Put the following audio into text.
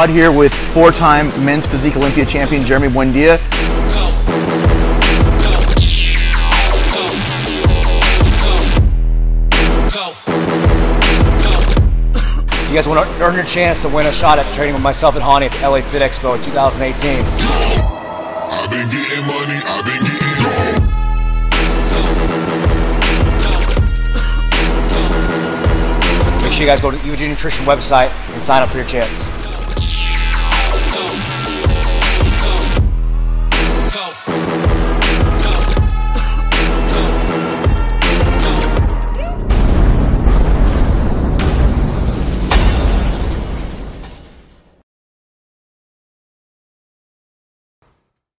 squad here with four-time men's physique Olympia champion Jeremy Buendia. You guys want to earn your chance to win a shot at training with myself and Hany at the LA Fit Expo in 2018. I've been getting money, I've been getting dough. Make sure you guys go to the Evogen Nutrition website and sign up for your chance you